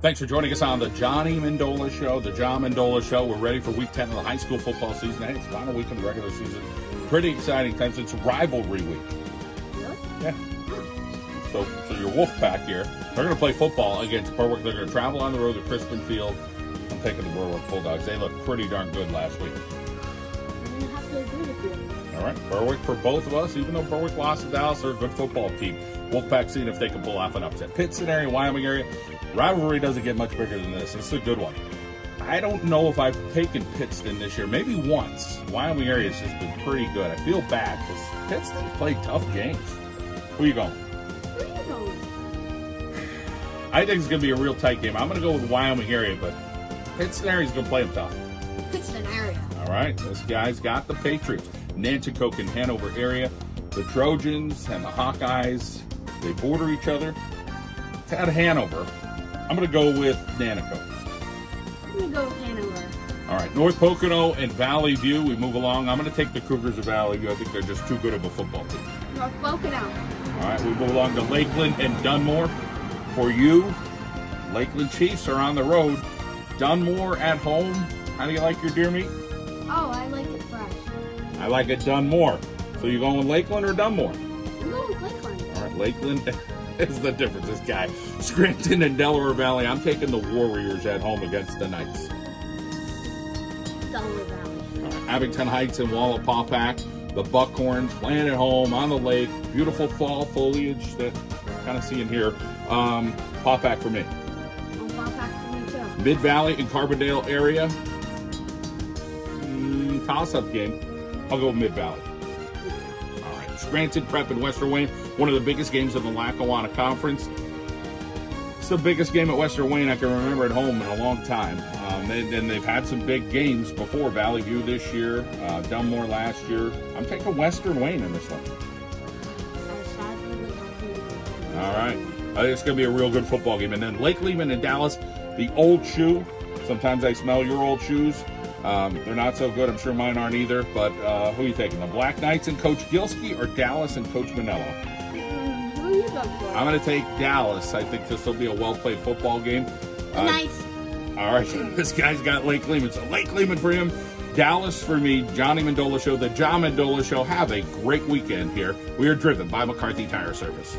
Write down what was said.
Thanks for joining us on the Johnny Mendola Show, the John Mendola Show. We're ready for week 10 of the high school football season. Hey, it's final week of the regular season. Pretty exciting times. It's rivalry week. Yeah. So, so your Wolfpack here, they're going to play football against Berwick. They're going to travel on the road to Crispin Field. I'm taking the Berwick Bulldogs. They looked pretty darn good last week. All right, Berwick for both of us. Even though Berwick lost to Dallas, they're a good football team. Wolfpack seeing if they can pull off an upset. Pittston area, Wyoming area. Rivalry doesn't get much bigger than this. This is a good one. I don't know if I've taken Pittston this year. Maybe once. Wyoming area has just been pretty good. I feel bad because Pittston's played tough games. Who you going? Where are you going? I think it's going to be a real tight game. I'm going to go with Wyoming area, but Pittston area's going to play them tough. Pittston area. All right, this guy's got the Patriots. Nanticoke and Hanover area. The Trojans and the Hawkeyes, they border each other. It's at Hanover. I'm going to go with Nanticoke. I'm gonna go with Hanover. All right, North Pocono and Valley View. We move along. I'm going to take the Cougars of Valley View. I think they're just too good of a football team. North Pocono. All right, we move along to Lakeland and Dunmore. For you, Lakeland Chiefs are on the road. Dunmore at home. How do you like your deer meat? Oh, I like it. I like it Dunmore. So you going with Lakeland or Dunmore? I'm going with Lakeland. All right, Lakeland is the difference. This guy, Scranton and Delaware Valley. I'm taking the Warriors at home against the Knights. Delaware Valley. All right, Abington Heights and Walla Wallenpaupack. The Buckhorns playing at home on the lake. Beautiful fall foliage that kind of seeing here. Um, Paupack for me. I'll fall for me too. Mid Valley and Carbondale area. Mm, toss up game. I'll go Mid Valley. All right. Scranton Prep and Western Wayne, one of the biggest games of the Lackawanna Conference. It's the biggest game at Western Wayne I can remember at home in a long time. Um, and, they've had some big games before. Valley View this year, uh, Dunmore last year. I'm taking Western Wayne in this one. All right. I think it's going to be a real good football game. And then Lake Lehman and Dallas, the old shoe. Sometimes I smell your old shoes. Um, they're not so good. I'm sure mine aren't either. But uh, who are you taking? The Black Knights and Coach Gilski or Dallas and Coach Mannello? Mm, Who are you going for? I'm going to take Dallas. I think this will be a well played football game. Knights. All right. this guy's got Lake Lehman. So Lake Lehman for him. Dallas for me. Johnny Mendola Show. The John Mendola Show. Have a great weekend here. We are driven by McCarthy Tire Service.